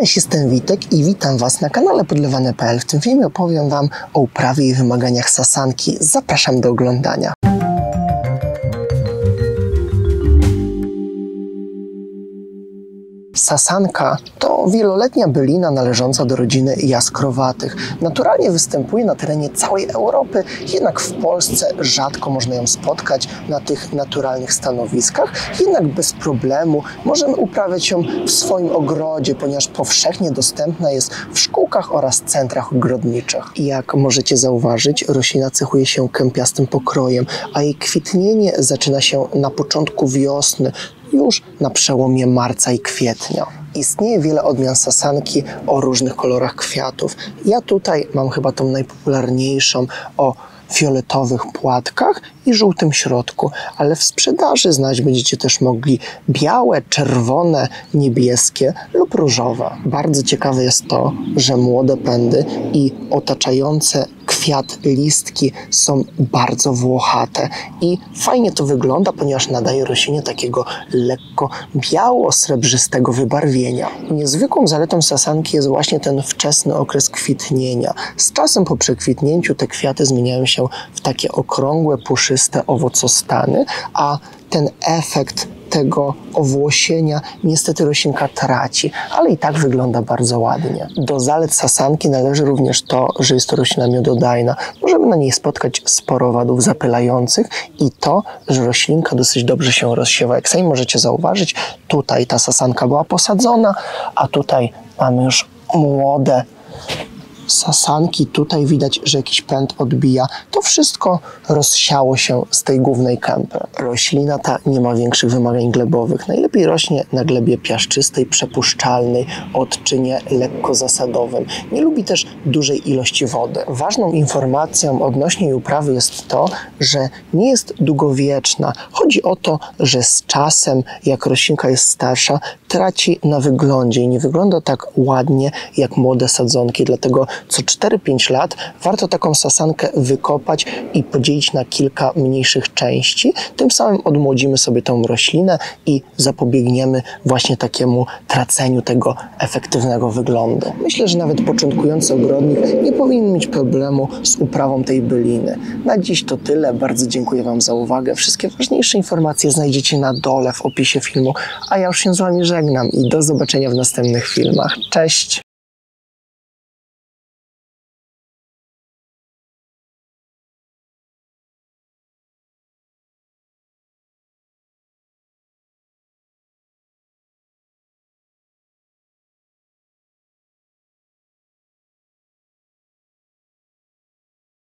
Cześć, jestem Witek i witam Was na kanale podlewane.pl. W tym filmie opowiem Wam o uprawie i wymaganiach sasanki. Zapraszam do oglądania. Sasanka to wieloletnia bylina należąca do rodziny jaskrowatych. Naturalnie występuje na terenie całej Europy, jednak w Polsce rzadko można ją spotkać na tych naturalnych stanowiskach. Jednak bez problemu możemy uprawiać ją w swoim ogrodzie, ponieważ powszechnie dostępna jest w szkółkach oraz centrach ogrodniczych. Jak możecie zauważyć, roślina cechuje się kępiastym pokrojem, a jej kwitnienie zaczyna się na początku wiosny, już na przełomie marca i kwietnia. Istnieje wiele odmian sasanki o różnych kolorach kwiatów. Ja tutaj mam chyba tą najpopularniejszą o fioletowych płatkach i żółtym środku, ale w sprzedaży znaleźć będziecie też mogli białe, czerwone, niebieskie lub różowe. Bardzo ciekawe jest to, że młode pędy i otaczające kwiat listki są bardzo włochate i fajnie to wygląda, ponieważ nadaje roślinie takiego lekko biało-srebrzystego wybarwienia. Niezwykłą zaletą sasanki jest właśnie ten wczesny okres kwitnienia. Z czasem po przekwitnięciu te kwiaty zmieniają się w takie okrągłe, puszyste owocostany, a ten efekt tego owłosienia niestety roślinka traci, ale i tak wygląda bardzo ładnie. Do zalet sasanki należy również to, że jest to roślina miododajna. Możemy na niej spotkać sporo owadów zapylających i to, że roślinka dosyć dobrze się rozsiewa. Jak sami możecie zauważyć, tutaj ta sasanka była posadzona, a tutaj mamy już młode sasanki, tutaj widać, że jakiś pęd odbija. To wszystko rozsiało się z tej głównej kępy. Roślina ta nie ma większych wymagań glebowych. Najlepiej rośnie na glebie piaszczystej, przepuszczalnej, odczynie lekko zasadowym. Nie lubi też dużej ilości wody. Ważną informacją odnośnie jej uprawy jest to, że nie jest długowieczna. Chodzi o to, że z czasem, jak roślinka jest starsza, traci na wyglądzie i nie wygląda tak ładnie jak młode sadzonki, dlatego co 4-5 lat warto taką sasankę wykopać i podzielić na kilka mniejszych części. Tym samym odmłodzimy sobie tą roślinę i zapobiegniemy właśnie takiemu traceniu tego efektywnego wyglądu. Myślę, że nawet początkujący ogrodnik nie powinien mieć problemu z uprawą tej byliny. Na dziś to tyle. Bardzo dziękuję Wam za uwagę. Wszystkie ważniejsze informacje znajdziecie na dole w opisie filmu, a ja już się z Wami żegnam i do zobaczenia w następnych filmach. Cześć!